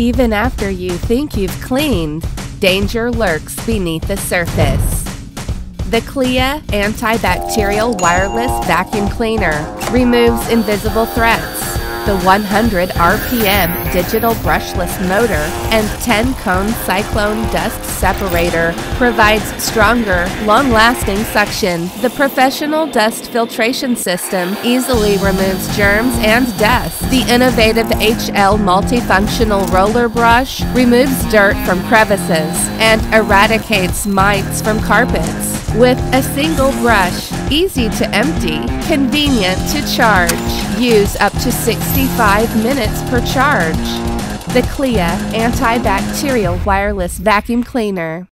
Even after you think you've cleaned, danger lurks beneath the surface. The Clea antibacterial wireless vacuum cleaner removes invisible threats the 100 RPM digital brushless motor and 10 cone cyclone dust separator provides stronger, long lasting suction. The professional dust filtration system easily removes germs and dust. The innovative HL multifunctional roller brush removes dirt from crevices and eradicates mites from carpets. With a single brush, easy to empty, convenient to charge. Use up to 65 minutes per charge. The Clea Antibacterial Wireless Vacuum Cleaner.